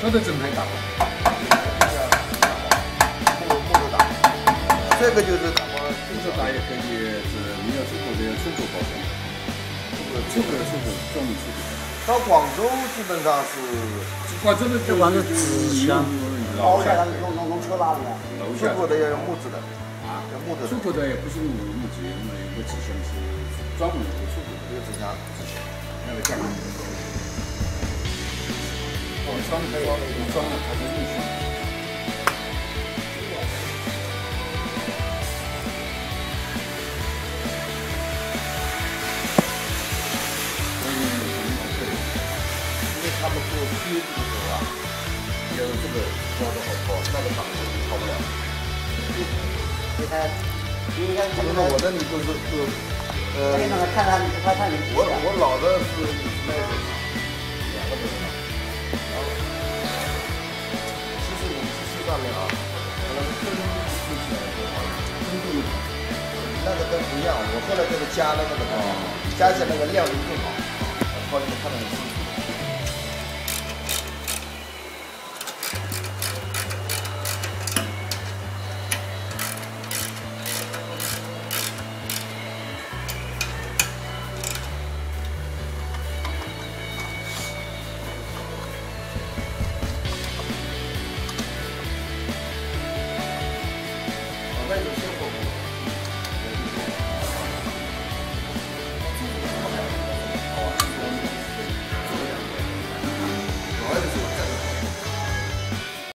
这个真太大了。木木头大，这个就是打光，木头大也可以是没有出口的要出口包装，出口出口专门出口。到广州基本上是，广州的这光是纸箱，包下来弄弄弄车拉的，出口的要用木质的，啊，要木质的出，口的也不是用木质，用了一个纸箱是专门的出口的，这个纸箱。那个价格。我装的装的装的它是硬性的。因为他们做贴布的时候啊，要这个装的好高，那个档次超不了。你看，你看这因为个，我的你就是就，呃这，个看他他看你我我老的是那个面啊，可能灯竖起来多少，灯度那个灯不一样，我后来就是加了那个灯，加起来那个亮度更好，超级看得很清楚。